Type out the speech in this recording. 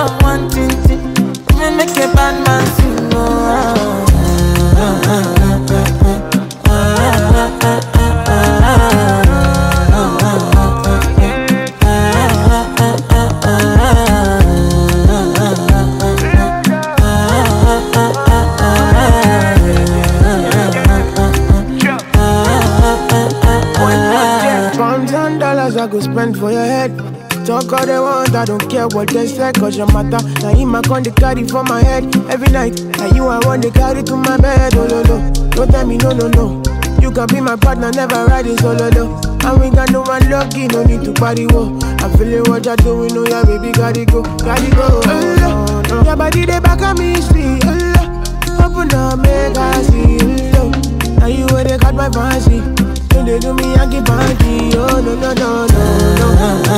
love one thing, thing. Make a bad man sing. Oh. I go spend for your head Talk all they want, I don't care what they say, cause your matter. Now in my con they carry for my head every night. Now you I want to carry to my bed, oh no no. Don't tell me no no no. You can be my partner, never ride riding solo though. And we got no one lucky, no need to party whoa. I'm feeling what you're doing, oh yeah, baby, gotta go, gotta go. Oh, no. Your body they back at me, see, oh, Open up, make I see, oh, Now you where they got my fancy. When they do me, I give panty, oh no no no no.